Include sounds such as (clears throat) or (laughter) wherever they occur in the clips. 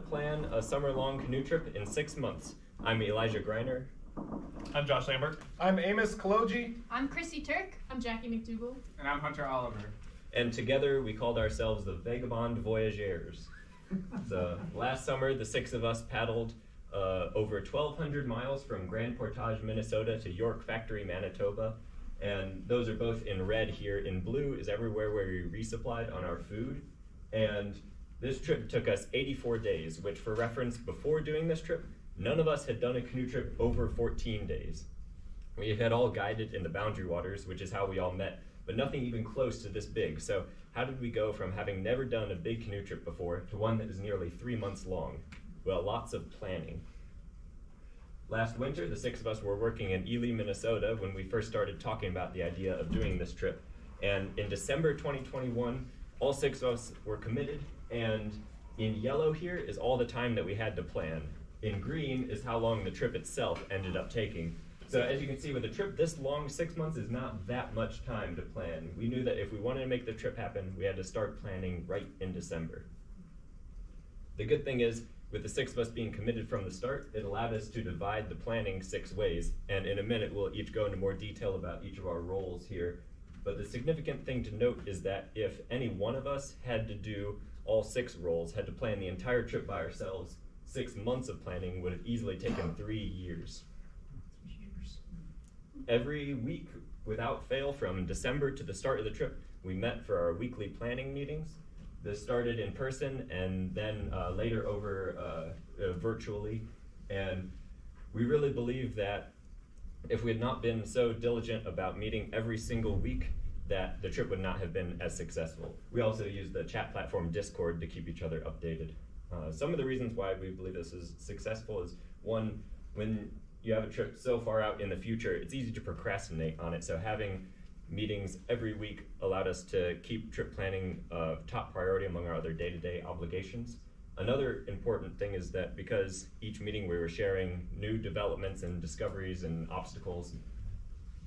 plan a summer long canoe trip in six months. I'm Elijah Greiner. I'm Josh Lambert. I'm Amos Kaloji. I'm Chrissy Turk. I'm Jackie McDougal. And I'm Hunter Oliver. And together we called ourselves the Vagabond Voyageurs. so last summer, the six of us paddled uh, over 1,200 miles from Grand Portage, Minnesota to York Factory, Manitoba. And those are both in red here. In blue is everywhere where we resupplied on our food. And this trip took us 84 days, which, for reference, before doing this trip, none of us had done a canoe trip over 14 days. We had all guided in the boundary waters, which is how we all met, but nothing even close to this big. So, how did we go from having never done a big canoe trip before to one that is nearly three months long? Well, lots of planning. Last winter, the six of us were working in Ely, Minnesota when we first started talking about the idea of doing this trip. And in December 2021, all six of us were committed, and in yellow here is all the time that we had to plan. In green is how long the trip itself ended up taking. So as you can see, with a trip this long, six months is not that much time to plan. We knew that if we wanted to make the trip happen, we had to start planning right in December. The good thing is, with the six of us being committed from the start, it allowed us to divide the planning six ways. And in a minute, we'll each go into more detail about each of our roles here. But the significant thing to note is that if any one of us had to do all six roles, had to plan the entire trip by ourselves, six months of planning would have easily taken three years. Every week, without fail, from December to the start of the trip, we met for our weekly planning meetings this started in person and then uh, later over uh, uh, virtually. And we really believe that if we had not been so diligent about meeting every single week, that the trip would not have been as successful. We also use the chat platform Discord to keep each other updated. Uh, some of the reasons why we believe this is successful is one, when you have a trip so far out in the future, it's easy to procrastinate on it. So having meetings every week allowed us to keep trip planning uh, top priority among our other day-to-day obligations. Another important thing is that because each meeting we were sharing new developments and discoveries and obstacles,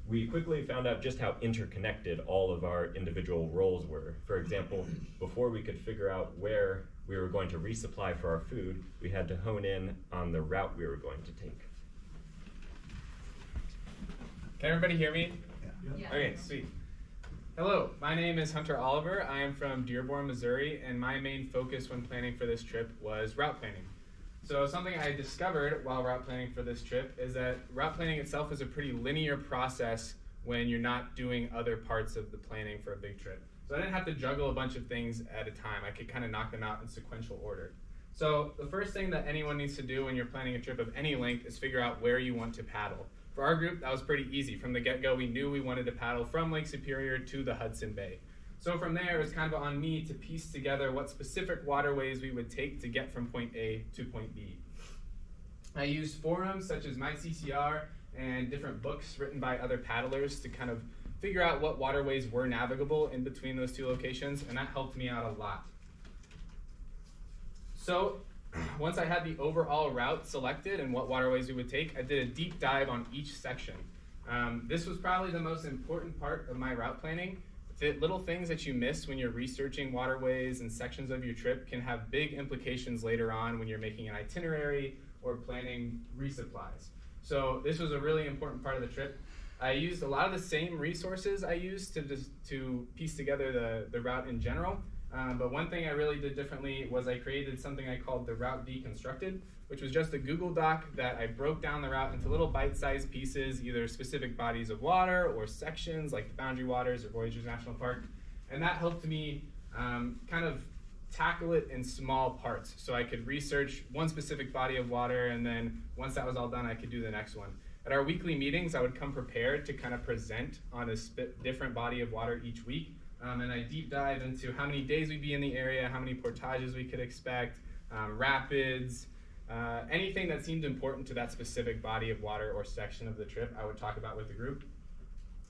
we quickly found out just how interconnected all of our individual roles were. For example, before we could figure out where we were going to resupply for our food, we had to hone in on the route we were going to take. Can everybody hear me? Yeah. Okay, sweet. Hello, my name is Hunter Oliver. I am from Dearborn, Missouri, and my main focus when planning for this trip was route planning. So, something I discovered while route planning for this trip is that route planning itself is a pretty linear process when you're not doing other parts of the planning for a big trip. So, I didn't have to juggle a bunch of things at a time. I could kind of knock them out in sequential order. So, the first thing that anyone needs to do when you're planning a trip of any length is figure out where you want to paddle. For our group, that was pretty easy. From the get go, we knew we wanted to paddle from Lake Superior to the Hudson Bay. So from there, it was kind of on me to piece together what specific waterways we would take to get from point A to point B. I used forums such as MyCCR and different books written by other paddlers to kind of figure out what waterways were navigable in between those two locations, and that helped me out a lot. So (clears throat) once I had the overall route selected and what waterways we would take, I did a deep dive on each section. Um, this was probably the most important part of my route planning. Little things that you miss when you're researching waterways and sections of your trip can have big implications later on when you're making an itinerary or planning resupplies. So this was a really important part of the trip. I used a lot of the same resources I used to, to piece together the, the route in general, um, but one thing I really did differently was I created something I called the route deconstructed, which was just a Google Doc that I broke down the route into little bite-sized pieces, either specific bodies of water or sections like the Boundary Waters or Voyageurs National Park, and that helped me um, kind of tackle it in small parts. So I could research one specific body of water and then once that was all done I could do the next one. At our weekly meetings I would come prepared to kind of present on a different body of water each week. Um, and I deep dive into how many days we'd be in the area, how many portages we could expect, um, rapids, uh, anything that seemed important to that specific body of water or section of the trip, I would talk about with the group.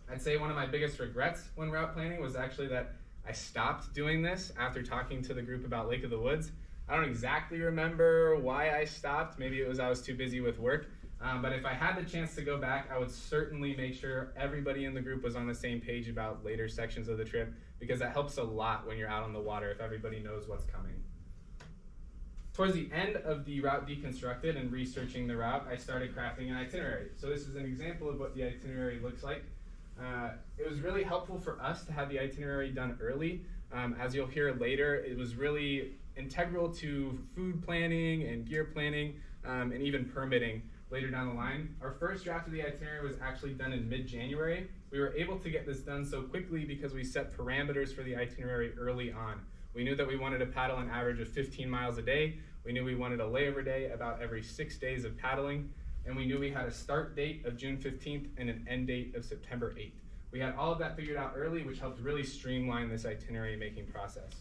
I'd say one of my biggest regrets when route planning was actually that I stopped doing this after talking to the group about Lake of the Woods. I don't exactly remember why I stopped. Maybe it was I was too busy with work. Um, but if I had the chance to go back, I would certainly make sure everybody in the group was on the same page about later sections of the trip because that helps a lot when you're out on the water if everybody knows what's coming. Towards the end of the route deconstructed and researching the route, I started crafting an itinerary. So this is an example of what the itinerary looks like. Uh, it was really helpful for us to have the itinerary done early. Um, as you'll hear later, it was really integral to food planning and gear planning um, and even permitting later down the line. Our first draft of the itinerary was actually done in mid-January. We were able to get this done so quickly because we set parameters for the itinerary early on. We knew that we wanted to paddle an average of 15 miles a day. We knew we wanted a layover day about every six days of paddling. And we knew we had a start date of June 15th and an end date of September 8th. We had all of that figured out early, which helped really streamline this itinerary making process.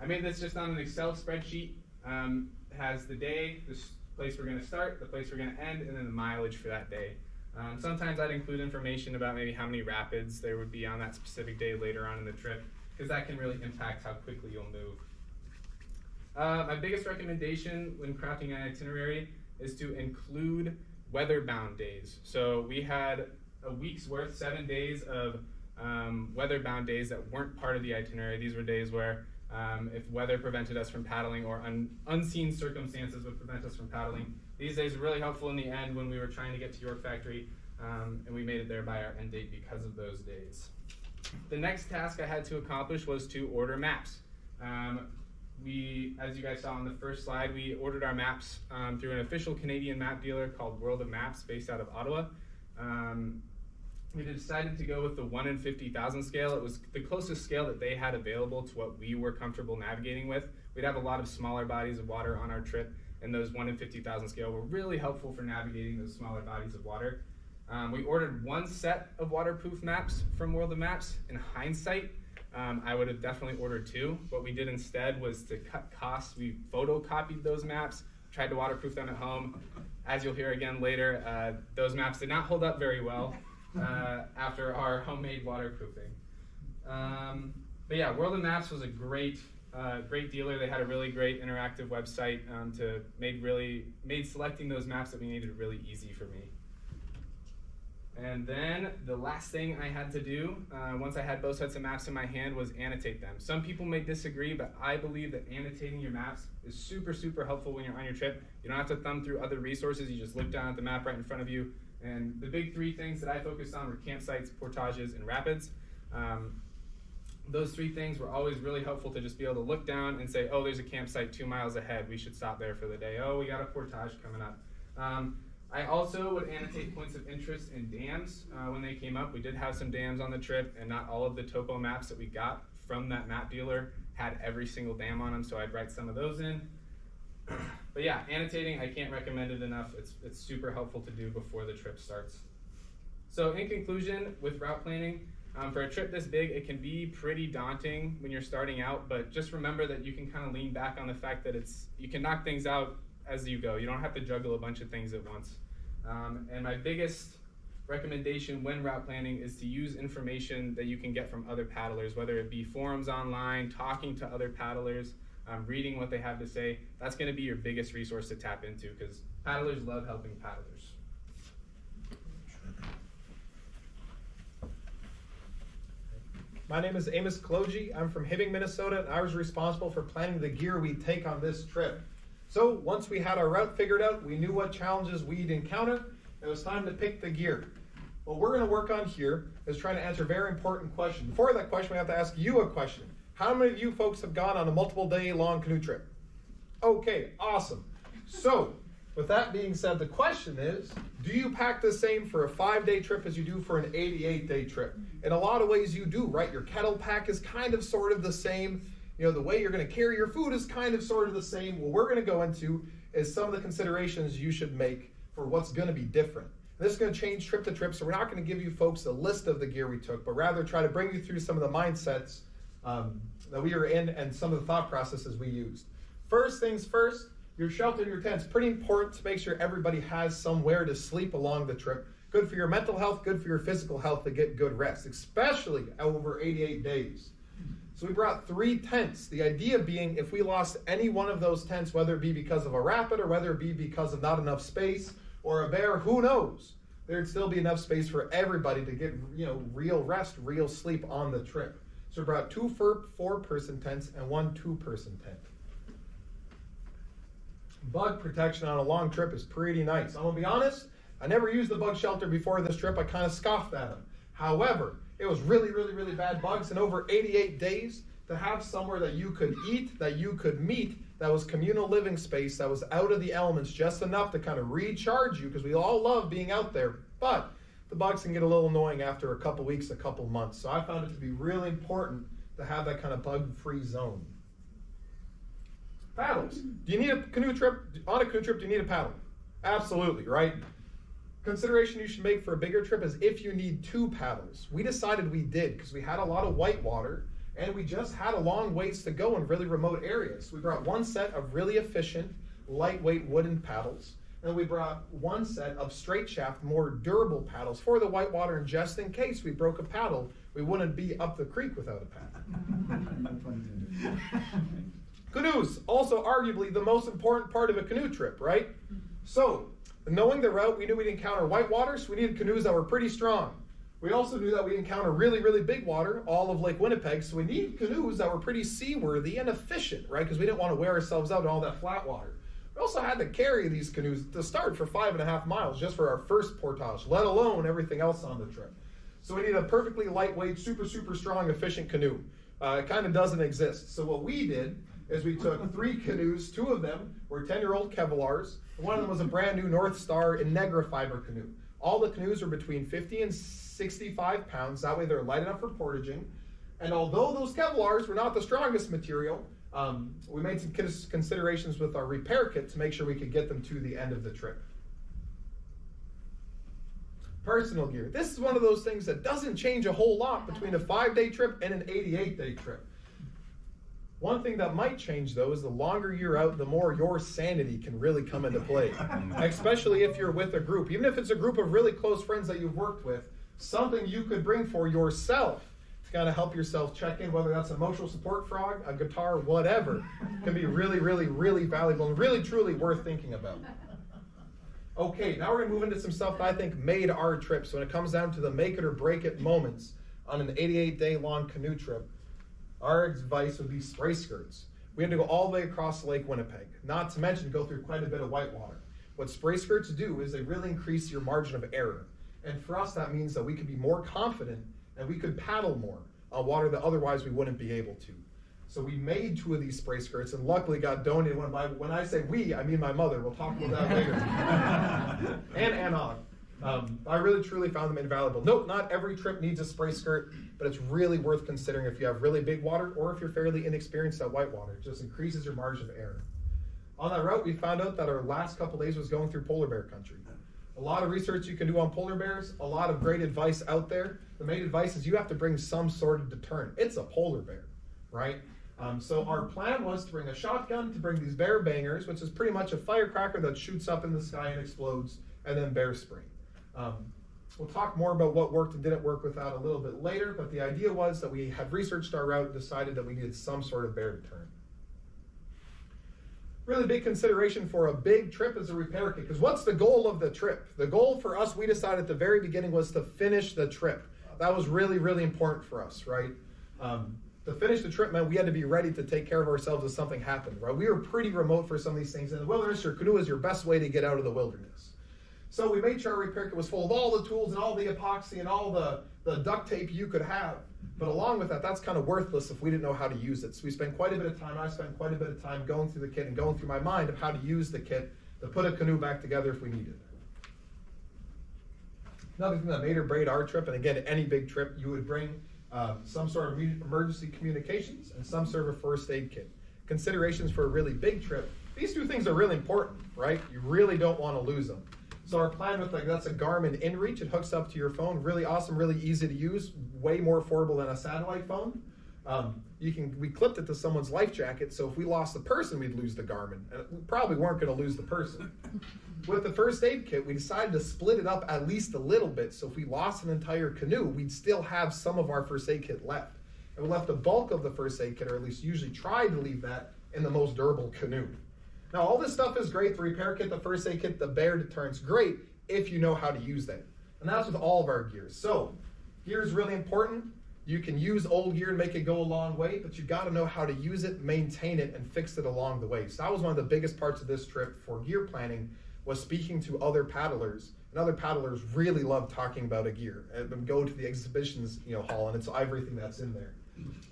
I made this just on an Excel spreadsheet. Um, has the day, the place we're going to start, the place we're going to end, and then the mileage for that day. Um, sometimes I'd include information about maybe how many rapids there would be on that specific day later on in the trip because that can really impact how quickly you'll move. Uh, my biggest recommendation when crafting an itinerary is to include weather bound days. So we had a week's worth, seven days of um, weather bound days that weren't part of the itinerary. These were days where um, if weather prevented us from paddling or un- unseen circumstances would prevent us from paddling. These days were really helpful in the end when we were trying to get to York Factory, um, and we made it there by our end date because of those days. The next task I had to accomplish was to order maps. Um, we, as you guys saw on the first slide, we ordered our maps um, through an official Canadian map dealer called World of Maps, based out of Ottawa. Um, we decided to go with the 1 in 50,000 scale. It was the closest scale that they had available to what we were comfortable navigating with. We'd have a lot of smaller bodies of water on our trip, and those 1 in 50,000 scale were really helpful for navigating those smaller bodies of water. Um, we ordered one set of waterproof maps from World of Maps. In hindsight, um, I would have definitely ordered two. What we did instead was to cut costs. We photocopied those maps, tried to waterproof them at home. As you'll hear again later, uh, those maps did not hold up very well uh, after our homemade waterproofing. Um, but yeah, World of Maps was a great, uh, great dealer. They had a really great interactive website um, to made really made selecting those maps that we needed really easy for me. And then the last thing I had to do, uh, once I had both sets of maps in my hand, was annotate them. Some people may disagree, but I believe that annotating your maps is super, super helpful when you're on your trip. You don't have to thumb through other resources, you just look down at the map right in front of you. And the big three things that I focused on were campsites, portages, and rapids. Um, those three things were always really helpful to just be able to look down and say, oh, there's a campsite two miles ahead. We should stop there for the day. Oh, we got a portage coming up. Um, I also would annotate points of interest in dams uh, when they came up. We did have some dams on the trip, and not all of the topo maps that we got from that map dealer had every single dam on them, so I'd write some of those in. (clears throat) but yeah, annotating, I can't recommend it enough. It's, it's super helpful to do before the trip starts. So, in conclusion, with route planning, um, for a trip this big, it can be pretty daunting when you're starting out, but just remember that you can kind of lean back on the fact that it's you can knock things out as you go. You don't have to juggle a bunch of things at once. Um, and my biggest recommendation when route planning is to use information that you can get from other paddlers, whether it be forums online, talking to other paddlers, um, reading what they have to say. That's going to be your biggest resource to tap into because paddlers love helping paddlers. My name is Amos Kaloji. I'm from Hibbing, Minnesota, and I was responsible for planning the gear we take on this trip. So once we had our route figured out, we knew what challenges we'd encounter. It was time to pick the gear. What we're going to work on here is trying to answer a very important question. Before that question, we have to ask you a question. How many of you folks have gone on a multiple day long canoe trip? Okay, awesome. So, with that being said, the question is do you pack the same for a five day trip as you do for an 88 day trip? In a lot of ways, you do, right? Your kettle pack is kind of sort of the same you know, the way you're going to carry your food is kind of sort of the same. What we're going to go into is some of the considerations you should make for what's going to be different. This is going to change trip to trip, so we're not going to give you folks a list of the gear we took, but rather try to bring you through some of the mindsets um, that we are in and some of the thought processes we used. First things first, your shelter your tents. Pretty important to make sure everybody has somewhere to sleep along the trip. Good for your mental health, good for your physical health to get good rest, especially over 88 days. So we brought three tents. The idea being if we lost any one of those tents, whether it be because of a rapid or whether it be because of not enough space or a bear, who knows? There'd still be enough space for everybody to get, you know, real rest, real sleep on the trip. So we brought two four person tents and one two person tent. bug protection on a long trip is pretty nice. I'm gonna be honest, I never used the bug shelter before this trip. I kind of scoffed at them. However, it was really, really, really bad bugs, and over 88 days, to have somewhere that you could eat, that you could meet, that was communal living space, that was out of the elements just enough to kind of recharge you, because we all love being out there. But the bugs can get a little annoying after a couple weeks, a couple months. So I found it to be really important to have that kind of bug-free zone. Paddles. Do you need a canoe trip? On a canoe trip, do you need a paddle? Absolutely, right? Consideration you should make for a bigger trip is if you need two paddles. We decided we did because we had a lot of white water and we just had a long ways to go in really remote areas. We brought one set of really efficient, lightweight wooden paddles, and we brought one set of straight shaft, more durable paddles for the whitewater, and just in case we broke a paddle, we wouldn't be up the creek without a paddle. (laughs) Canoes, also arguably the most important part of a canoe trip, right? So, knowing the route, we knew we'd encounter whitewater, so we needed canoes that were pretty strong. We also knew that we'd encounter really, really big water, all of Lake Winnipeg, so we needed canoes that were pretty seaworthy and efficient, right? Because we didn't want to wear ourselves out in all that flat water. We also had to carry these canoes to start for five and a half miles just for our first portage, let alone everything else on the trip. So we need a perfectly lightweight, super, super strong, efficient canoe. Uh, it kind of doesn't exist. So what we did is we took three canoes. Two of them were 10-year-old Kevlars. One of them was a brand new North Star Innegra fiber canoe. All the canoes are between 50 and 65 pounds. That way they're light enough for portaging. And although those Kevlars were not the strongest material, um, we made some considerations with our repair kit to make sure we could get them to the end of the trip. Personal gear. This is one of those things that doesn't change a whole lot between a five day trip and an 88 day trip. One thing that might change though is the longer you're out, the more your sanity can really come into play. Mm-hmm. Especially if you're with a group. Even if it's a group of really close friends that you've worked with, something you could bring for yourself to kind of help yourself check in, whether that's emotional support frog, a guitar, whatever, can be really, really, really valuable and really, truly worth thinking about. Okay, now we're going to move into some stuff that I think made our trips when it comes down to the make it or break it moments on an 88 day long canoe trip. Our advice would be spray skirts. We had to go all the way across Lake Winnipeg, not to mention go through quite a bit of whitewater. What spray skirts do is they really increase your margin of error. And for us, that means that we could be more confident and we could paddle more on water that otherwise we wouldn't be able to. So we made two of these spray skirts and luckily got donated one by, when I say we, I mean my mother. We'll talk about that later. (laughs) and Anna. Um, I really truly found them invaluable. Note, not every trip needs a spray skirt, but it's really worth considering if you have really big water or if you're fairly inexperienced at whitewater. It just increases your margin of error. On that route, we found out that our last couple days was going through polar bear country. A lot of research you can do on polar bears, a lot of great advice out there. The main advice is you have to bring some sort of deterrent. It's a polar bear, right? Um, so our plan was to bring a shotgun, to bring these bear bangers, which is pretty much a firecracker that shoots up in the sky and explodes, and then bear spray. Um, we'll talk more about what worked and didn't work with that a little bit later, but the idea was that we had researched our route and decided that we needed some sort of bear deterrent. Really big consideration for a big trip is a repair kit, because what's the goal of the trip? The goal for us, we decided at the very beginning, was to finish the trip. That was really, really important for us, right? Um, to finish the trip meant we had to be ready to take care of ourselves if something happened, right? We were pretty remote for some of these things. In the wilderness, your canoe is your best way to get out of the wilderness. So we made sure our repair kit was full of all the tools and all the epoxy and all the, the duct tape you could have. But along with that, that's kind of worthless if we didn't know how to use it. So we spent quite a bit of time, I spent quite a bit of time going through the kit and going through my mind of how to use the kit to put a canoe back together if we needed it. Another thing that made or braid our trip, and again, any big trip, you would bring um, some sort of emergency communications, and some sort of first aid kit. Considerations for a really big trip. These two things are really important, right? You really don't want to lose them. So our plan with like that's a Garmin InReach. It hooks up to your phone. Really awesome, really easy to use. Way more affordable than a satellite phone. Um, you can we clipped it to someone's life jacket, so if we lost the person, we'd lose the Garmin. And we probably weren't going to lose the person. (laughs) With the first aid kit, we decided to split it up at least a little bit. So if we lost an entire canoe, we'd still have some of our first aid kit left. And we left the bulk of the first aid kit, or at least usually tried to leave that in the most durable canoe. Now, all this stuff is great the repair kit, the first aid kit, the bear deterrent's great if you know how to use them. And that's with all of our gears. So, gear is really important. you can use old gear and make it go a long way, but you got to know how to use it, maintain it, and fix it along the way. So that was one of the biggest parts of this trip for gear planning was speaking to other paddlers. And other paddlers really love talking about a gear and go to the exhibitions, you know, hall, and it's everything that's in there.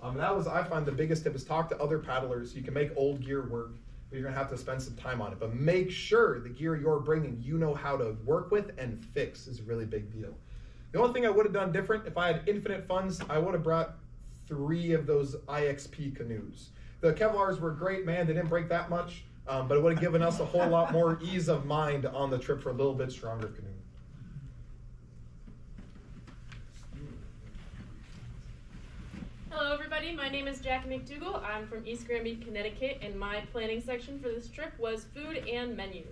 Um, that was I find the biggest tip is talk to other paddlers. You can make old gear work, you're gonna have to spend some time on it. But make sure the gear you're bringing, you know how to work with and fix is a really big deal. The only thing I would have done different if I had infinite funds, I would have brought three of those IXP canoes. The Kevlars were great, man. They didn't break that much, um, but it would have given us a whole lot more ease of mind on the trip for a little bit stronger canoe. Hello, everybody. My name is Jackie McDougall. I'm from East Granby, Connecticut, and my planning section for this trip was food and menu.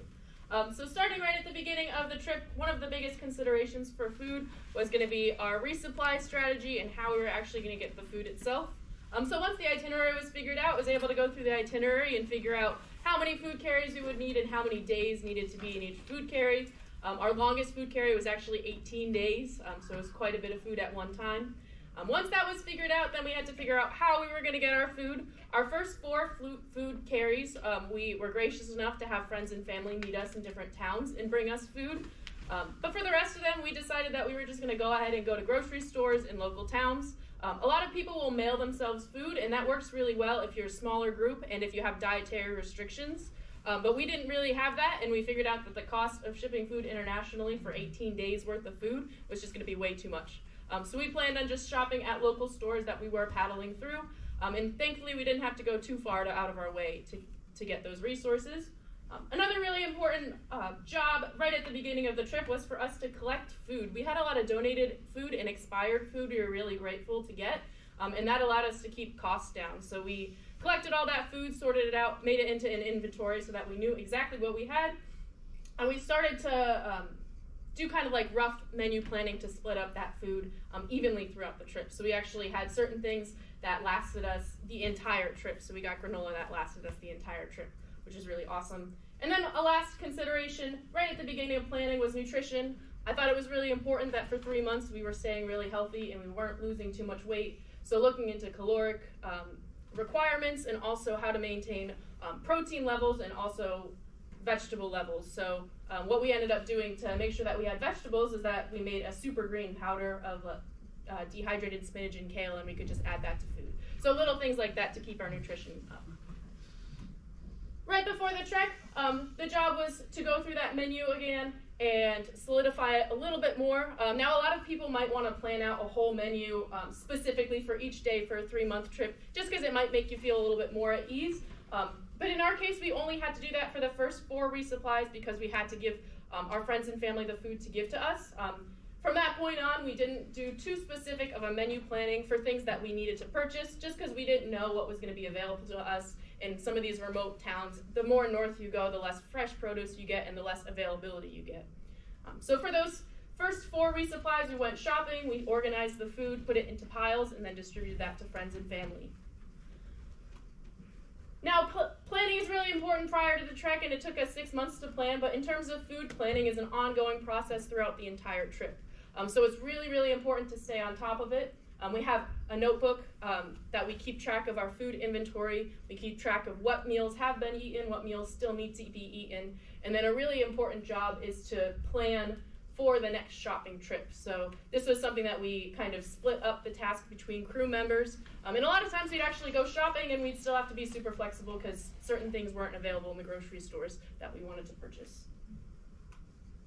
Um, so, starting right at the beginning of the trip, one of the biggest considerations for food was going to be our resupply strategy and how we were actually going to get the food itself. Um, so, once the itinerary was figured out, I was able to go through the itinerary and figure out how many food carries we would need and how many days needed to be in each food carry. Um, our longest food carry was actually 18 days, um, so it was quite a bit of food at one time. Um, once that was figured out, then we had to figure out how we were going to get our food. Our first four food carries, um, we were gracious enough to have friends and family meet us in different towns and bring us food. Um, but for the rest of them, we decided that we were just going to go ahead and go to grocery stores in local towns. Um, a lot of people will mail themselves food, and that works really well if you're a smaller group and if you have dietary restrictions. Um, but we didn't really have that, and we figured out that the cost of shipping food internationally for 18 days worth of food was just going to be way too much. Um, so we planned on just shopping at local stores that we were paddling through. Um, and thankfully, we didn't have to go too far to, out of our way to, to get those resources. Um, another really important uh, job right at the beginning of the trip was for us to collect food. We had a lot of donated food and expired food we were really grateful to get, um, and that allowed us to keep costs down. So we collected all that food, sorted it out, made it into an inventory so that we knew exactly what we had, and we started to um, do kind of like rough menu planning to split up that food um, evenly throughout the trip. So we actually had certain things that lasted us the entire trip. So we got granola that lasted us the entire trip, which is really awesome. And then a last consideration right at the beginning of planning was nutrition. I thought it was really important that for three months we were staying really healthy and we weren't losing too much weight. So looking into caloric um, requirements and also how to maintain um, protein levels and also vegetable levels. So um, what we ended up doing to make sure that we had vegetables is that we made a super green powder of uh, uh, dehydrated spinach and kale, and we could just add that to food. So little things like that to keep our nutrition up. Right before the trek, um, the job was to go through that menu again and solidify it a little bit more. Um, now, a lot of people might want to plan out a whole menu um, specifically for each day for a three month trip, just because it might make you feel a little bit more at ease. Um, but in our case, we only had to do that for the first four resupplies because we had to give um, our friends and family the food to give to us. Um, from that point on, we didn't do too specific of a menu planning for things that we needed to purchase, just because we didn't know what was going to be available to us in some of these remote towns. The more north you go, the less fresh produce you get and the less availability you get. Um, so for those first four resupplies, we went shopping, we organized the food, put it into piles, and then distributed that to friends and family. Now, pl- planning is really important prior to the trek, and it took us six months to plan, but in terms of food, planning is an ongoing process throughout the entire trip. Um, so it's really, really important to stay on top of it. Um, we have a notebook um, that we keep track of our food inventory. We keep track of what meals have been eaten, what meals still need to be eaten. And then a really important job is to plan for the next shopping trip. So this was something that we kind of split up the task between crew members. Um, and a lot of times we'd actually go shopping and we'd still have to be super flexible because certain things weren't available in the grocery stores that we wanted to purchase.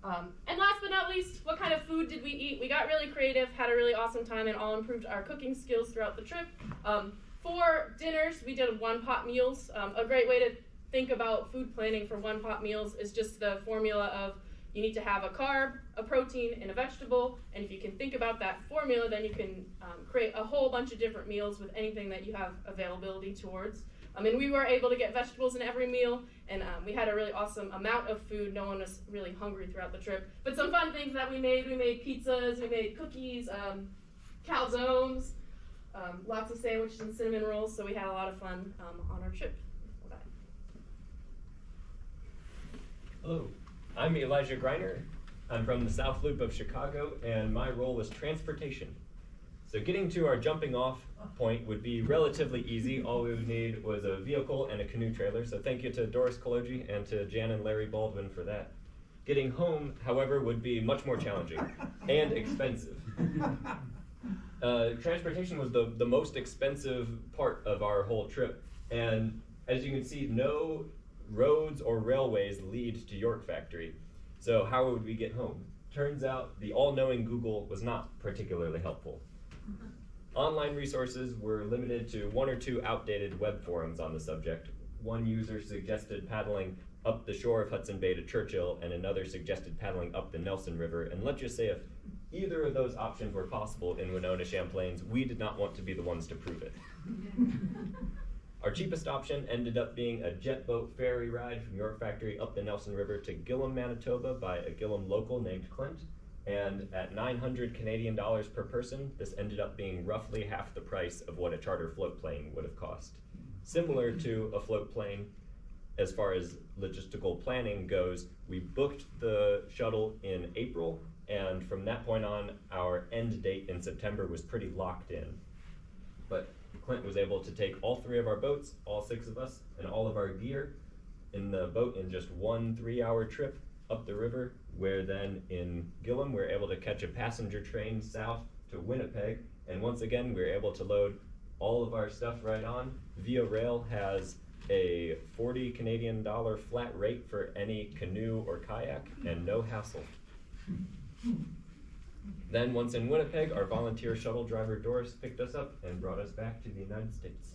Um, and last but not least, what kind of food did we eat? We got really creative, had a really awesome time, and all improved our cooking skills throughout the trip. Um, for dinners, we did one pot meals. Um, a great way to think about food planning for one pot meals is just the formula of you need to have a carb, a protein, and a vegetable. And if you can think about that formula, then you can um, create a whole bunch of different meals with anything that you have availability towards. I mean, we were able to get vegetables in every meal, and um, we had a really awesome amount of food. No one was really hungry throughout the trip. But some fun things that we made we made pizzas, we made cookies, um, calzones, um, lots of sandwiches and cinnamon rolls. So we had a lot of fun um, on our trip. Hello. I'm Elijah Greiner. I'm from the South Loop of Chicago, and my role was transportation. So getting to our jumping off point would be relatively easy. All we would need was a vehicle and a canoe trailer. So thank you to Doris Kaloji and to Jan and Larry Baldwin for that. Getting home, however, would be much more challenging and expensive. Uh, transportation was the, the most expensive part of our whole trip. And as you can see, no roads or railways lead to York Factory. So how would we get home? Turns out the all-knowing Google was not particularly helpful. (laughs) Online resources were limited to one or two outdated web forums on the subject. One user suggested paddling up the shore of Hudson Bay to Churchill, and another suggested paddling up the Nelson River. And let's just say if either of those options were possible in Wenonah Champlains, we did not want to be the ones to prove it. (laughs) Our cheapest option ended up being a jet boat ferry ride from York Factory up the Nelson River to Gillam, Manitoba by a Gillam local named Clint. And at 900 Canadian dollars per person, this ended up being roughly half the price of what a charter float plane would have cost. Similar to a float plane, as far as logistical planning goes, we booked the shuttle in April, and from that point on, our end date in September was pretty locked in. But Clint was able to take all three of our boats, all six of us, and all of our gear in the boat in just one three hour trip up the river, where then in Gillam we were able to catch a passenger train south to Winnipeg, and once again we were able to load all of our stuff right on. Via Rail has a 40 Canadian dollar flat rate for any canoe or kayak and no hassle. Then, once in Winnipeg, our volunteer shuttle driver Doris picked us up and brought us back to the United States.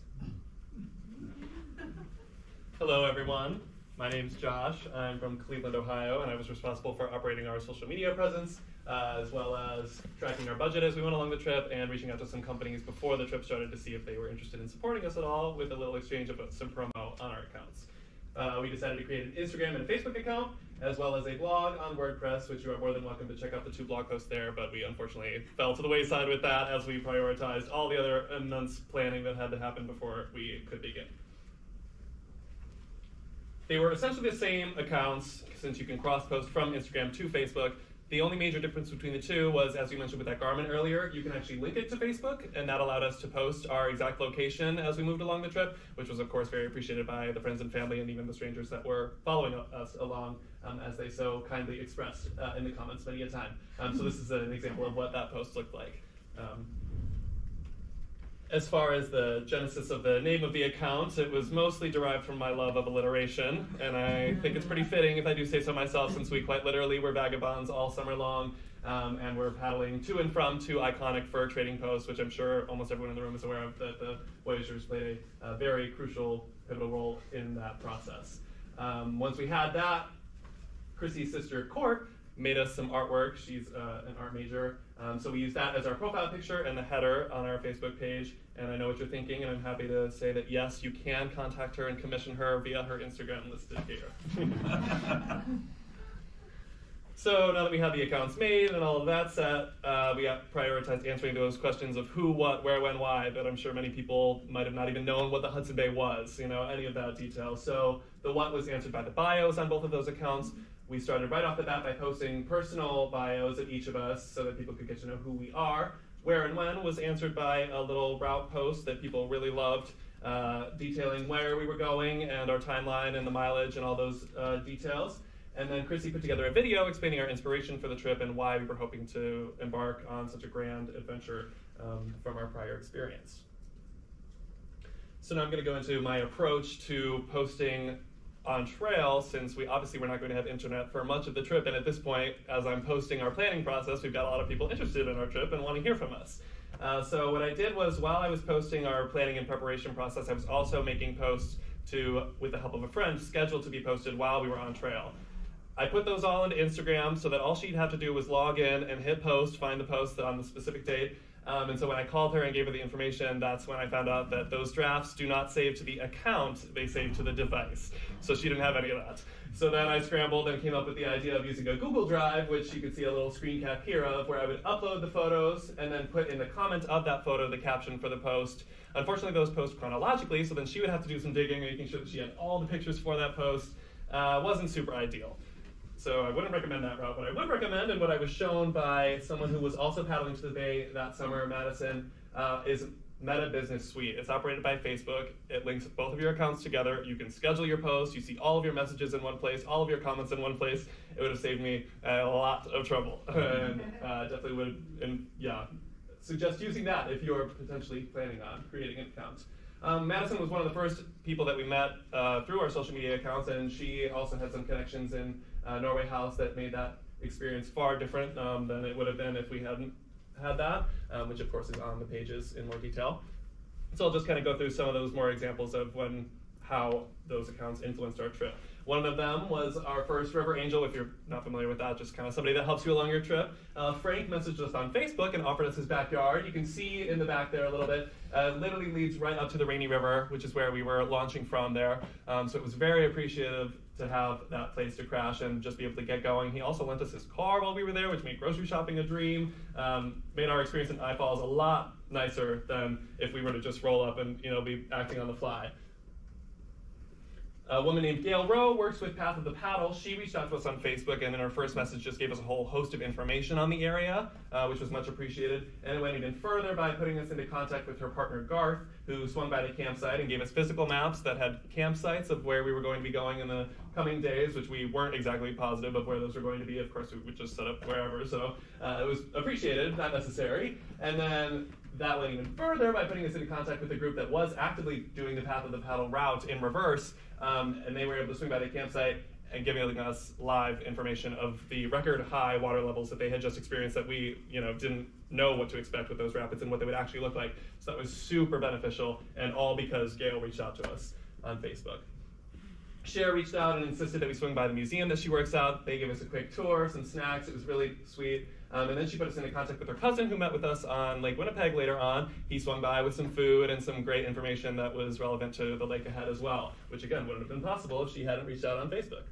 Hello, everyone. My name's Josh. I'm from Cleveland, Ohio, and I was responsible for operating our social media presence, uh, as well as tracking our budget as we went along the trip and reaching out to some companies before the trip started to see if they were interested in supporting us at all with a little exchange of some promo on our accounts. Uh, we decided to create an Instagram and a Facebook account, as well as a blog on WordPress, which you are more than welcome to check out the two blog posts there. But we unfortunately fell to the wayside with that as we prioritized all the other immense planning that had to happen before we could begin. They were essentially the same accounts since you can cross post from Instagram to Facebook. The only major difference between the two was, as we mentioned with that Garmin earlier, you can actually link it to Facebook, and that allowed us to post our exact location as we moved along the trip, which was, of course, very appreciated by the friends and family and even the strangers that were following us along, um, as they so kindly expressed uh, in the comments many a time. Um, so, this is an example of what that post looked like. Um, as far as the genesis of the name of the account, it was mostly derived from my love of alliteration, and I think it's pretty fitting if I do say so myself, since we quite literally were vagabonds all summer long, um, and we're paddling to and from two iconic fur trading posts, which I'm sure almost everyone in the room is aware of, that the Voyageurs played a, a very crucial, pivotal role in that process. Um, once we had that, Chrissy's sister Court made us some artwork. She's uh, an art major. Um, so we use that as our profile picture and the header on our Facebook page. And I know what you're thinking, and I'm happy to say that yes, you can contact her and commission her via her Instagram listed here. (laughs) so now that we have the accounts made and all of that set, uh, we prioritized answering those questions of who, what, where, when, why. But I'm sure many people might have not even known what the Hudson Bay was, you know, any of that detail. So the what was answered by the bios on both of those accounts we started right off the bat by posting personal bios of each of us so that people could get to know who we are. Where and when was answered by a little route post that people really loved, uh, detailing where we were going and our timeline and the mileage and all those uh, details. And then Chrissy put together a video explaining our inspiration for the trip and why we were hoping to embark on such a grand adventure um, from our prior experience. So now I'm going to go into my approach to posting on trail since we obviously we're not going to have internet for much of the trip. And at this point as i'm posting our planning process we've got a lot of people interested in our trip and want to hear from us. Uh, so what i did was while i was posting our planning and preparation process i was also making posts to with the help of a friend scheduled to be posted while we were on trail. I put those all into instagram so that all she'd have to do was log in and hit post find the post on the specific date um, and so when I called her and gave her the information, that's when I found out that those drafts do not save to the account, they save to the device. So she didn't have any of that. So then I scrambled and came up with the idea of using a Google Drive, which you can see a little screen cap here of, where I would upload the photos and then put in the comment of that photo the caption for the post. Unfortunately, those post chronologically, so then she would have to do some digging, making sure that she had all the pictures for that post. Uh, wasn't super ideal. So I wouldn't recommend that route. What I would recommend, and what I was shown by someone who was also paddling to the bay that summer, Madison, uh, is Meta Business Suite. It's operated by Facebook. It links both of your accounts together. You can schedule your posts. You see all of your messages in one place, all of your comments in one place. It would have saved me a lot of trouble, (laughs) and uh, definitely would. And yeah, suggest using that if you're potentially planning on creating an account. Um, Madison was one of the first people that we met uh, through our social media accounts, and she also had some connections in uh, Norway House that made that experience far different um, than it would have been if we hadn't had that, um, which of course is on the pages in more detail. So I'll just kind of go through some of those more examples of when how those accounts influenced our trip. One of them was our first River Angel. If you're not familiar with that, just kind of somebody that helps you along your trip. Uh, Frank messaged us on Facebook and offered us his backyard. You can see in the back there a little bit. Uh, literally leads right up to the Rainy River, which is where we were launching from there. Um, so it was very appreciative to have that place to crash and just be able to get going. He also lent us his car while we were there, which made grocery shopping a dream. Um, made our experience in I a lot nicer than if we were to just roll up and you know be acting on the fly. A woman named Gail Rowe works with Path of the Paddle. She reached out to us on Facebook and in her first message just gave us a whole host of information on the area, uh, which was much appreciated. And it went even further by putting us into contact with her partner Garth, who swung by the campsite and gave us physical maps that had campsites of where we were going to be going in the coming days, which we weren't exactly positive of where those were going to be. Of course, we would just set up wherever, so uh, it was appreciated, not necessary. And then that went even further by putting us into contact with a group that was actively doing the Path of the Paddle route in reverse, um, and they were able to swing by the campsite and giving us live information of the record high water levels that they had just experienced that we, you know, didn't know what to expect with those rapids and what they would actually look like. So that was super beneficial, and all because Gail reached out to us on Facebook. Cher reached out and insisted that we swing by the museum that she works out. They gave us a quick tour, some snacks. It was really sweet. Um, and then she put us into contact with her cousin who met with us on Lake Winnipeg later on. He swung by with some food and some great information that was relevant to the lake ahead as well, which again wouldn't have been possible if she hadn't reached out on Facebook.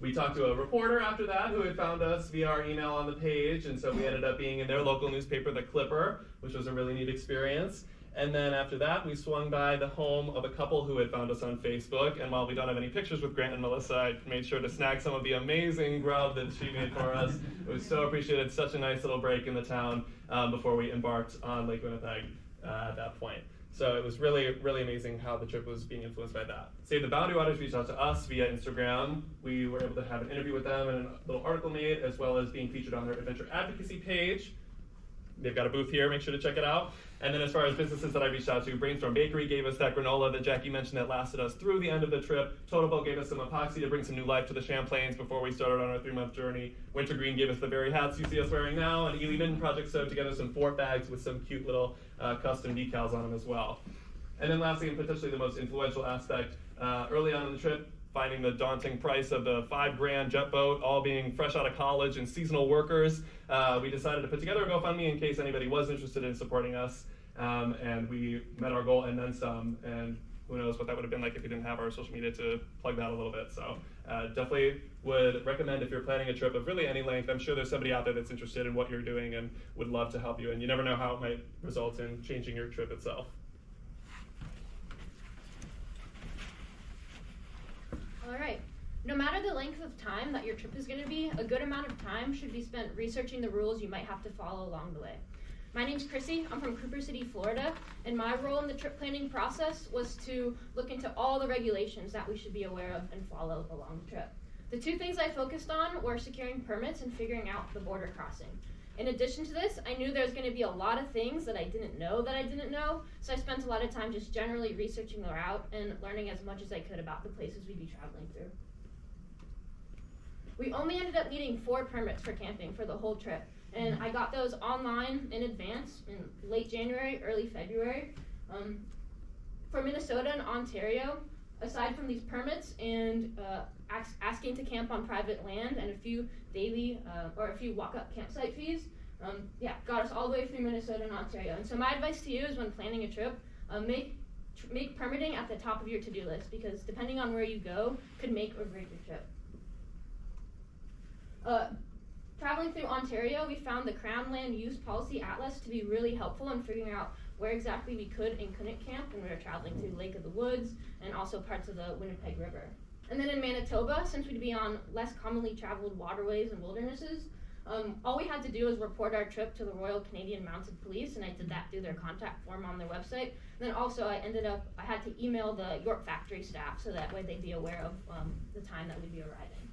We talked to a reporter after that who had found us via our email on the page, and so we ended up being in their local newspaper, The Clipper, which was a really neat experience. And then after that, we swung by the home of a couple who had found us on Facebook. And while we don't have any pictures with Grant and Melissa, I made sure to snag some of the amazing grub that she made for us. (laughs) It was so appreciated. Such a nice little break in the town um, before we embarked on Lake Winnipeg uh, at that point. So it was really, really amazing how the trip was being influenced by that. Save the Boundary Waters reached out to us via Instagram. We were able to have an interview with them and a little article made, as well as being featured on their adventure advocacy page. They've got a booth here, make sure to check it out. And then as far as businesses that I reached out to, Brainstorm Bakery gave us that granola that Jackie mentioned that lasted us through the end of the trip. Total Boat gave us some epoxy to bring some new life to the Champlains before we started on our three-month journey. Wintergreen gave us the very hats you see us wearing now, and Ely Minden Project sewed together some fort bags with some cute little uh, custom decals on them as well. And then lastly, and potentially the most influential aspect, uh, early on in the trip, finding the daunting price of the five grand jet boat, all being fresh out of college and seasonal workers, uh, we decided to put together a GoFundMe in case anybody was interested in supporting us. Um, and we met our goal and then some. And who knows what that would have been like if we didn't have our social media to plug that a little bit. So uh, definitely would recommend if you're planning a trip of really any length. I'm sure there's somebody out there that's interested in what you're doing and would love to help you. And you never know how it might result in changing your trip itself. All right. No matter the length of time that your trip is going to be, a good amount of time should be spent researching the rules you might have to follow along the way. My name's Chrissy. I'm from Cooper City, Florida, and my role in the trip planning process was to look into all the regulations that we should be aware of and follow along the trip. The two things I focused on were securing permits and figuring out the border crossing. In addition to this, I knew there was going to be a lot of things that I didn't know that I didn't know, so I spent a lot of time just generally researching the route and learning as much as I could about the places we'd be traveling through. We only ended up needing four permits for camping for the whole trip, and I got those online in advance in late January, early February. Um, for Minnesota and Ontario, aside from these permits and uh, ask, asking to camp on private land and a few daily uh, or a few walk-up campsite fees, um, yeah, got us all the way through Minnesota and Ontario. And so my advice to you is when planning a trip, uh, make make permitting at the top of your to-do list because depending on where you go, could make or break your trip. Uh, traveling through Ontario, we found the Crown Land Use Policy Atlas to be really helpful in figuring out where exactly we could and couldn't camp when we were traveling through Lake of the Woods and also parts of the Winnipeg River. And then in Manitoba, since we'd be on less commonly traveled waterways and wildernesses, um, all we had to do was report our trip to the Royal Canadian Mounted Police, and I did that through their contact form on their website. And then also, I ended up, I had to email the York factory staff so that way they'd be aware of um, the time that we'd be arriving.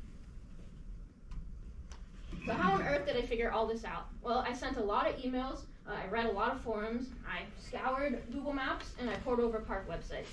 So, how on earth did I figure all this out? Well, I sent a lot of emails, uh, I read a lot of forums, I scoured Google Maps, and I poured over park websites.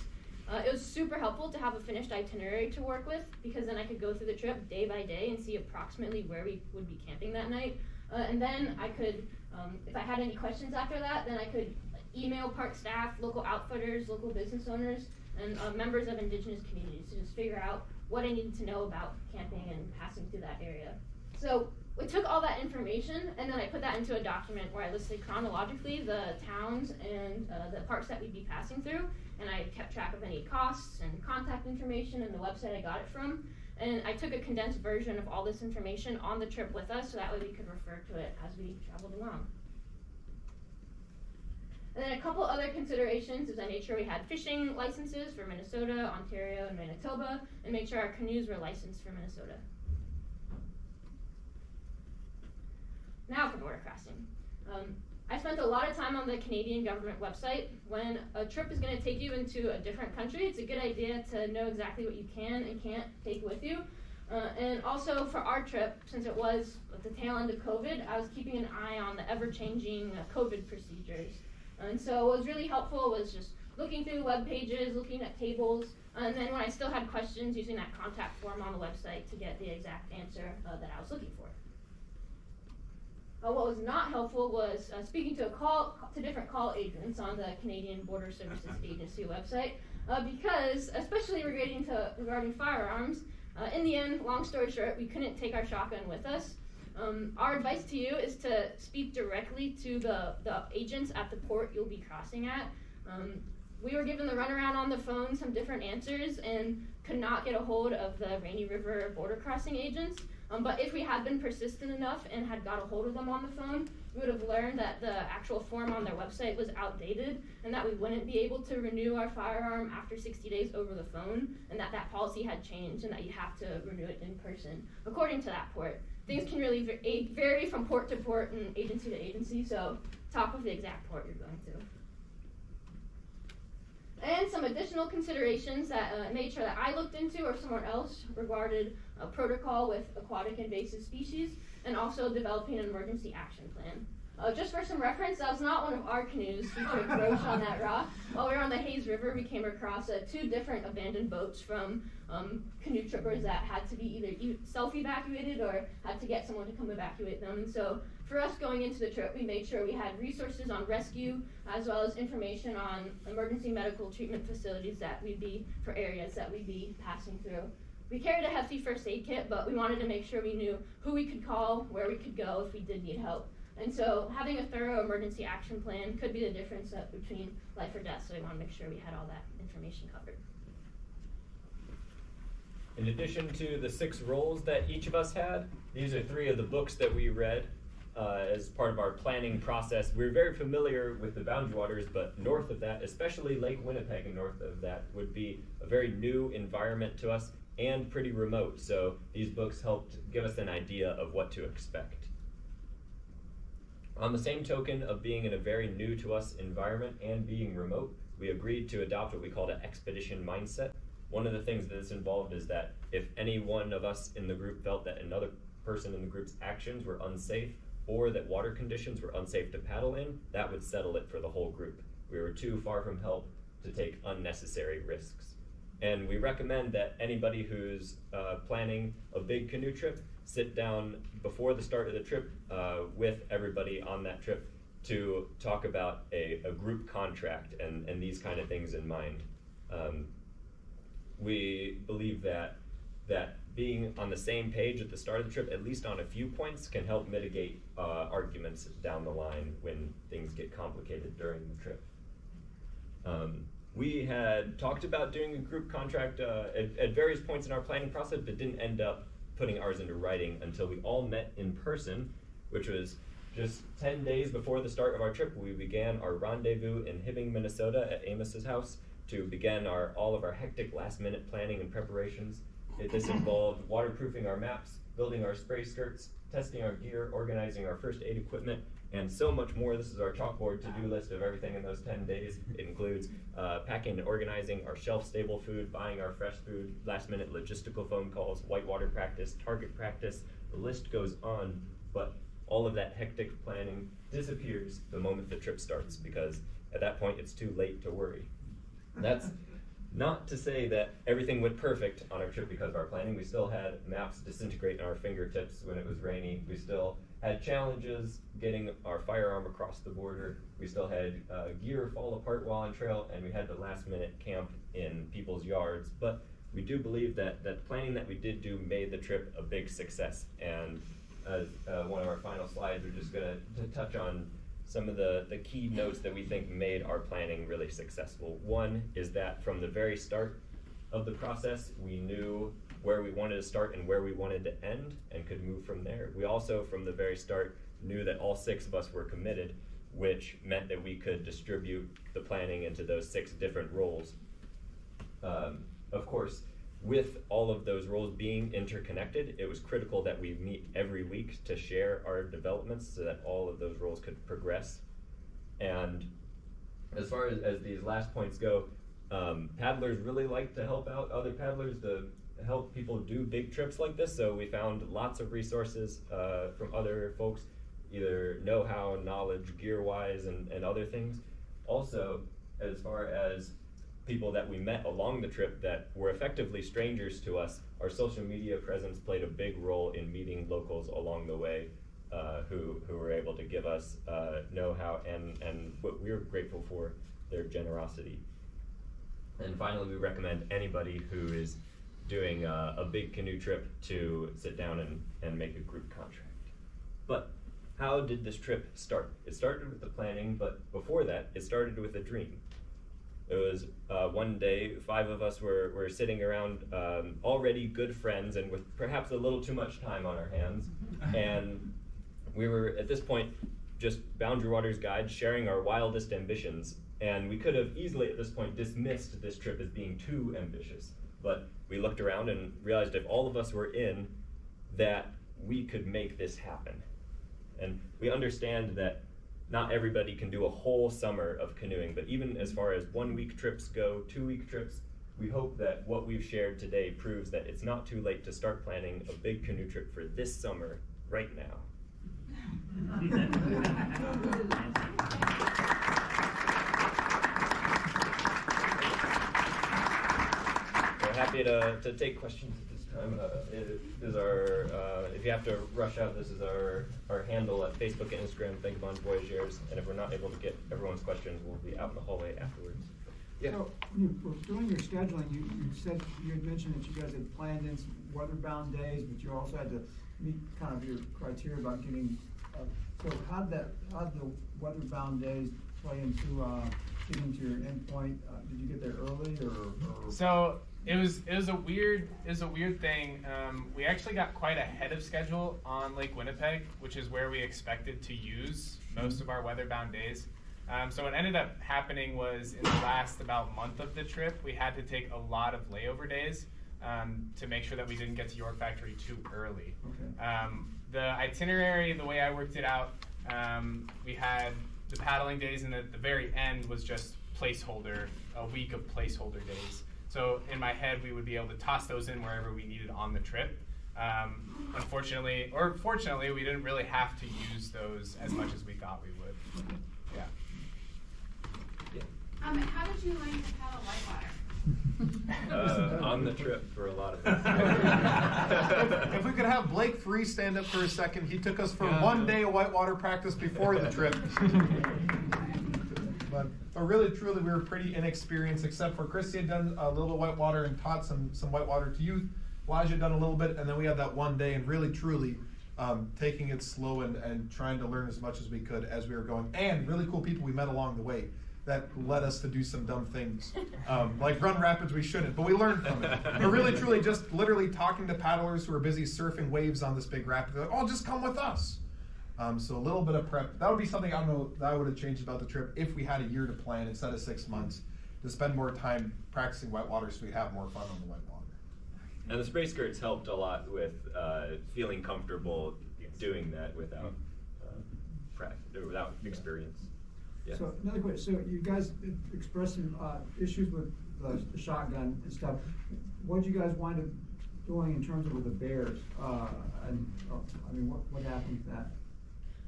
Uh, it was super helpful to have a finished itinerary to work with because then I could go through the trip day by day and see approximately where we would be camping that night. Uh, and then I could, um, if I had any questions after that, then I could email park staff, local outfitters, local business owners, and uh, members of indigenous communities to just figure out what I needed to know about camping and passing through that area. So we took all that information and then I put that into a document where I listed chronologically the towns and uh, the parks that we'd be passing through, and I kept track of any costs and contact information and the website I got it from. And I took a condensed version of all this information on the trip with us so that way we could refer to it as we traveled along. And then a couple other considerations is I made sure we had fishing licenses for Minnesota, Ontario, and Manitoba, and made sure our canoes were licensed for Minnesota. Now for border crossing. Um, I spent a lot of time on the Canadian government website. When a trip is going to take you into a different country, it's a good idea to know exactly what you can and can't take with you. Uh, and also for our trip, since it was at the tail end of COVID, I was keeping an eye on the ever changing uh, COVID procedures. And so what was really helpful was just looking through web pages, looking at tables, and then when I still had questions, using that contact form on the website to get the exact answer uh, that I was looking for. Uh, what was not helpful was uh, speaking to a call to different call agents on the Canadian Border Services (laughs) Agency website, uh, because especially regarding to regarding firearms, uh, in the end, long story short, we couldn't take our shotgun with us. Um, our advice to you is to speak directly to the, the agents at the port you'll be crossing at. Um, we were given the runaround on the phone, some different answers, and could not get a hold of the Rainy River border crossing agents. Um, but if we had been persistent enough and had got a hold of them on the phone, we would have learned that the actual form on their website was outdated and that we wouldn't be able to renew our firearm after 60 days over the phone and that that policy had changed and that you have to renew it in person according to that port. Things can really vary from port to port and agency to agency, so talk with the exact port you're going to. And some additional considerations that uh, made sure that I looked into or someone else regarded a protocol with aquatic invasive species and also developing an emergency action plan. Uh, just for some reference, that was not one of our canoes featuring roach on that rock. While we were on the Hayes River, we came across uh, two different abandoned boats from um, canoe trippers that had to be either self-evacuated or had to get someone to come evacuate them. And so for us going into the trip, we made sure we had resources on rescue as well as information on emergency medical treatment facilities that we'd be for areas that we'd be passing through. We carried a hefty first aid kit, but we wanted to make sure we knew who we could call, where we could go if we did need help. And so having a thorough emergency action plan could be the difference between life or death, so we want to make sure we had all that information covered. In addition to the six roles that each of us had, these are three of the books that we read uh, as part of our planning process. We're very familiar with the boundary waters, but north of that, especially Lake Winnipeg and north of that, would be a very new environment to us and pretty remote. So these books helped give us an idea of what to expect. On the same token of being in a very new to us environment and being remote, we agreed to adopt what we called an expedition mindset. One of the things that is involved is that if any one of us in the group felt that another person in the group's actions were unsafe or that water conditions were unsafe to paddle in, that would settle it for the whole group. We were too far from help to take unnecessary risks. And we recommend that anybody who's uh, planning a big canoe trip sit down before the start of the trip uh, with everybody on that trip to talk about a, a group contract and, and these kind of things in mind. Um, we believe that that being on the same page at the start of the trip, at least on a few points, can help mitigate uh, arguments down the line when things get complicated during the trip. Um, we had talked about doing a group contract uh, at, at, various points in our planning process, but didn't end up putting ours into writing until we all met in person, which was just 10 days before the start of our trip. We began our rendezvous in Hibbing, Minnesota at Amos's house to begin our all of our hectic last minute planning and preparations. It, this involved waterproofing our maps, building our spray skirts, testing our gear, organizing our first aid equipment, and so much more. This is our chalkboard to-do list of everything in those 10 days. It includes uh, packing and organizing our shelf-stable food, buying our fresh food, last-minute logistical phone calls, whitewater practice, target practice. The list goes on, but all of that hectic planning disappears the moment the trip starts because at that point it's too late to worry. That's not to say that everything went perfect on our trip because of our planning. We still had maps disintegrate in our fingertips when it was rainy. We still had challenges getting our firearm across the border. We still had uh, gear fall apart while on trail, and we had to last minute camp in people's yards. But we do believe that that planning that we did do made the trip a big success. And as uh, one of our final slides, we're just going to touch on some of the, the key notes that we think made our planning really successful. One is that from the very start of the process, we knew where we wanted to start and where we wanted to end and could move from there. We also, from the very start, knew that all six of us were committed, which meant that we could distribute the planning into those six different roles. Um, of course, with all of those roles being interconnected, it was critical that we meet every week to share our developments so that all of those roles could progress. And as far as, as these last points go, um, paddlers really like to help out other paddlers to help people do big trips like this. So we found lots of resources uh, from other folks, either know-how, knowledge, gear-wise, and, and other things. Also, as far as people that we met along the trip that were effectively strangers to us, our social media presence played a big role in meeting locals along the way uh, who, who were able to give us uh, know-how and, and what we are grateful for, their generosity. And finally, we recommend anybody who is doing uh, a big canoe trip to sit down and, and make a group contract. But how did this trip start? It started with the planning, but before that, it started with a dream. It was uh, one day, five of us were, were sitting around, um, already good friends and with perhaps a little too much time on our hands. (laughs) And we were, at this point, just Boundary Waters guides sharing our wildest ambitions. And we could have easily, at this point, dismissed this trip as being too ambitious. But we looked around and realized if all of us were in, that we could make this happen. And we understand that not everybody can do a whole summer of canoeing, but even as far as one week trips go, two week trips, we hope that what we've shared today proves that it's not too late to start planning a big canoe trip for this summer right now. (laughs) We're happy to, to take questions at this time. Uh, it is our, uh, if you have to rush out, this is our, our handle at Facebook and Instagram, Vagabond Voyageurs. And if we're not able to get everyone's questions, we'll be out in the hallway afterwards. Yeah. So, when you were doing your scheduling, you, you said, you had mentioned that you guys had planned in some weather-bound days, but you also had to meet kind of your criteria about getting, uh, so how did that, how'd the weather-bound days play into, uh, getting to your endpoint? Uh, did you get there early or? or- So it was it was a weird it was a weird thing. Um, we actually got quite ahead of schedule on Lake Winnipeg, which is where we expected to use most of our weather-bound days. Um, so what ended up happening was in the last about month of the trip, we had to take a lot of layover days um, to make sure that we didn't get to York Factory too early. Okay. Um, the itinerary, the way I worked it out, um, we had the paddling days, and at the very end was just placeholder, a week of placeholder days. So in my head, we would be able to toss those in wherever we needed on the trip. Um, unfortunately, or fortunately, we didn't really have to use those as much as we thought we would. Yeah. Um, how did you learn to paddle whitewater? Uh, on the trip for a lot of if, if we could have Blake Free stand up for a second, he took us for Yeah. one day of whitewater practice before the trip. (laughs) but, but really, truly, we were pretty inexperienced, except for Chrissy had done a little whitewater and taught some some whitewater to youth. Elijah had done a little bit, and then we had that one day, and really, truly, um, taking it slow and, and trying to learn as much as we could as we were going. And really cool people we met along the way that led us to do some dumb things, (laughs) um, like run rapids we shouldn't, but we learned from it. But really, truly, just literally talking to paddlers who are busy surfing waves on this big rapid. They're like, oh, just come with us. Um, so a little bit of prep. That would be something I don't know that I would have changed about the trip if we had a year to plan instead of six months to spend more time practicing whitewater so we'd have more fun on the whitewater. And the spray skirts helped a lot with uh, feeling comfortable doing that without uh, practice, without experience. Yeah. So another question, so you guys expressed some, uh, issues with the the shotgun and stuff. What'd you guys wind up doing in terms of with the bears? Uh, and, uh, I mean, what, what happened with that?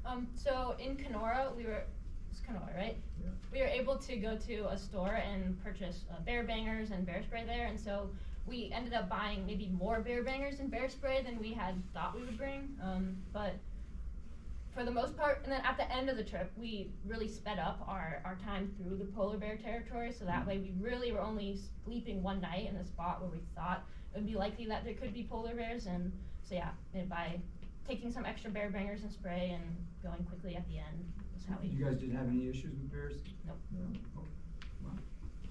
Um, so in Kenora, we were, it's Kenora, right? Yeah. We were able to go to a store and purchase uh, bear bangers and bear spray there, and so we ended up buying maybe more bear bangers and bear spray than we had thought we would bring. Um, but for the most part, and then at the end of the trip, we really sped up our, our time through the polar bear territory, so that way we really were only sleeping one night in the spot where we thought it would be likely that there could be polar bears, and so yeah, by taking some extra bear bangers and spray and going quickly at the end is how we. You guys didn't have any issues with bears? Nope. No? Okay. Wow.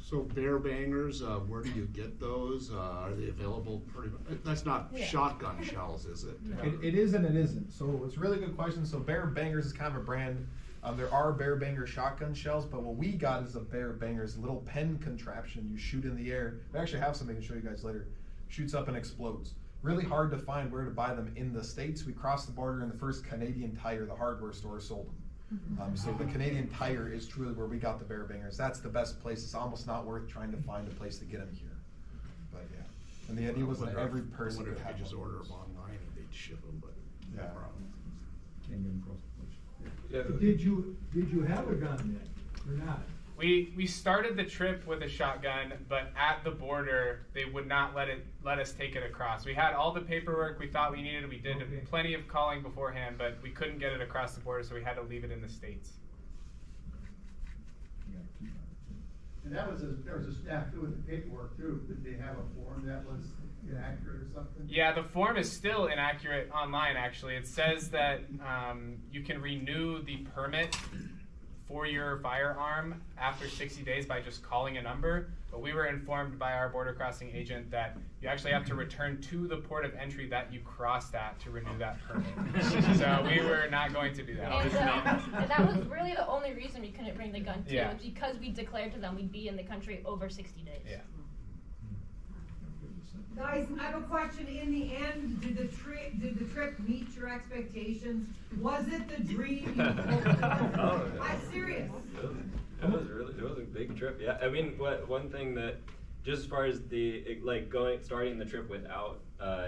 So bear bangers, uh, where do you get those? Uh, are they available pretty much? That's not Yeah. shotgun shells, is it? No. It, it is and it isn't. So it's a really good question. So Bear Bangers is kind of a brand. Um, there are Bear Banger shotgun shells, but what we got is a Bear Bangers little pen contraption you shoot in the air. We actually have something to show you guys later. Shoots up and explodes. Really hard to find where to buy them in the states. We crossed the border and the first Canadian Tire, the hardware store, sold them. Um, so the Canadian Tire is truly where we got the Bear Bangers. That's the best place. It's almost not worth trying to find a place to get them here. But yeah, and the idea was that every if- person I wonder would if have you just order them online and they'd ship them, but. no Yeah. problem. Can't get them across the Yeah. Did you, did you have a gun then, or not? We we started the trip with a shotgun, but at the border they would not let it let us take it across. We had all the paperwork we thought we needed. We did Okay. plenty of calling beforehand, but we couldn't get it across the border, so we had to leave it in the states. You gotta keep it. And that was a, there was a snafu with the paperwork too, did they have a form that was inaccurate or something? Yeah, the form is still inaccurate online. Actually, it says that um, you can renew the permit for your firearm after 60 days by just calling a number. But we were informed by our border crossing agent that you actually have to return to the port of entry that you crossed at to renew that permit. (laughs) so we were not going to do that. And, uh, and that was really the only reason we couldn't bring the gun too, Yeah. because we declared to them we'd be in the country over sixty days. Yeah. Guys, I have a question. In the end, did the trip, did the trip meet your expectations? Was it the dream? you hoped for? Oh, yeah. I'm serious. It was really it was a big trip. Yeah, I mean, what one thing that just as far as the like going starting the trip without uh,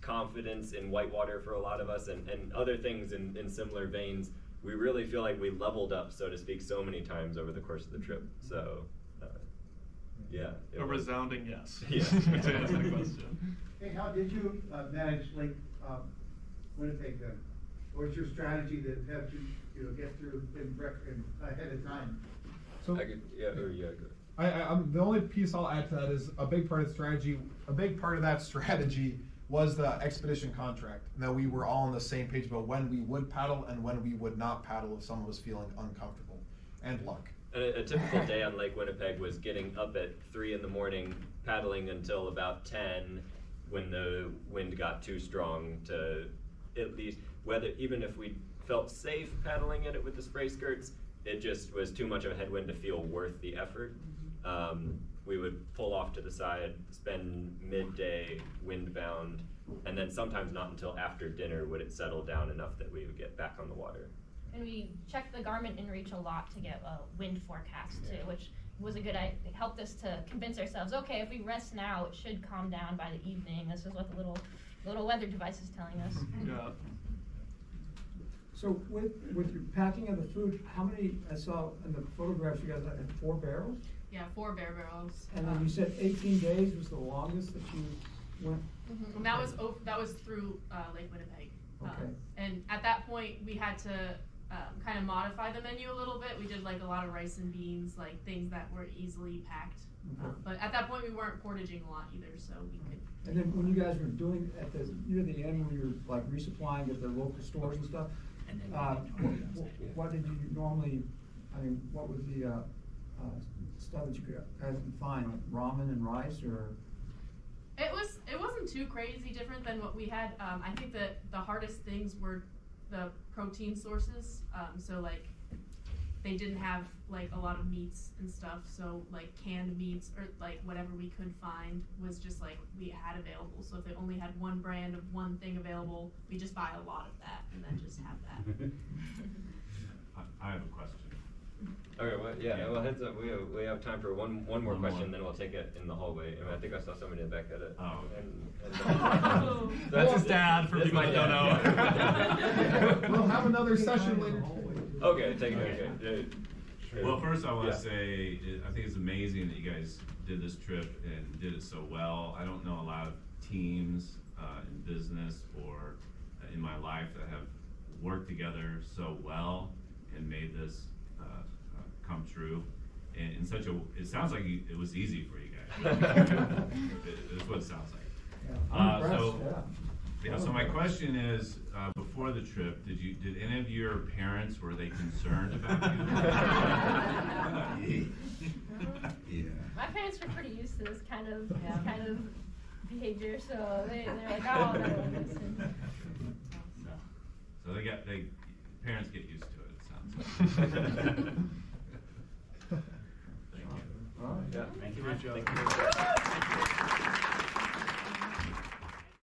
confidence in whitewater for a lot of us and, and other things in, in similar veins, we really feel like we leveled up, so to speak, so many times over the course of the trip. So, yeah, A was- resounding yes. (laughs) Yeah. (laughs) to answer the question. Hey, how did you, uh, manage Lake, um, Winnipeg then? What's your strategy to have to, you know, get through in, rec- in, ahead of time? So I could, yeah, or yeah, go. I, I, I'm, the only piece I'll add to that is a big part of the strategy. A big part of that (laughs) strategy was the expedition contract. That we were all on the same page about when we would paddle and when we would not paddle if someone was feeling uncomfortable, and luck. A, a typical day on Lake Winnipeg was getting up at three in the morning, paddling until about ten, when the wind got too strong to at least whether even if we felt safe paddling in it with the spray skirts, it just was too much of a headwind to feel worth the effort. Um, we would pull off to the side, spend midday windbound, and then sometimes not until after dinner would it settle down enough that we would get back on the water. And we checked the Garmin InReach a lot to get a wind forecast too, Yeah. which was a good idea. It helped us to convince ourselves, okay, if we rest now, it should calm down by the evening. This is what the little little weather device is telling us. (laughs) Yeah. So with, with your packing of the food, how many, I saw in the photographs, you guys had four barrels? Yeah, four bear barrels. And then Um, you said eighteen days was the longest that you went? And that was over, that was through uh, Lake Winnipeg. Um, Okay. and at that point, we had to um, kind of modify the menu a little bit. We did like a lot of rice and beans, like things that were easily packed. Okay. Um, but at that point, we weren't portaging a lot either, so we could. And then when you guys were doing, at the, near the end, when you were like resupplying at the local stores and stuff, uh, what, what- what did you normally, I mean, what was the, uh, uh, stuff that you could, guys could find, like ramen and rice, or? It was it wasn't too crazy different than what we had. Um, I think that the hardest things were the protein sources. Um, so like they didn't have like a lot of meats and stuff, so like canned meats or like whatever we could find was just like we had available. So if they only had one brand of one thing available, we just buy a lot of that and then just have that. (laughs) I, I have a question. Okay, well, yeah, well, heads up, we have, we have time for one, one more One more. question, then we'll take it in the hallway, and I think I saw somebody in the back had it. Oh. And- and-. (laughs) That's his dad, for That's people my that don't dad. know. (laughs) We'll have another session later. Okay, take it, okay. yeah. Well, first I want Yeah. to say, I think it's amazing that you guys did this trip and did it so well. I don't know a lot of teams uh, in business or in my life that have worked together so well and made this uh, uh, come true. And in such a, it sounds like you- it was easy for you guys. (laughs) It- That's what it sounds like. Yeah, Uh, so- yeah. Yeah, so my question is, uh, before the trip, did you, did any of your parents, were they concerned about you? (laughs) Yeah. My parents were pretty used to this kind of this kind of behavior, so they they're like, oh no, listen. So they got, they, parents get used to it, it sounds like. (laughs) All right. Yeah. Thank you. Great.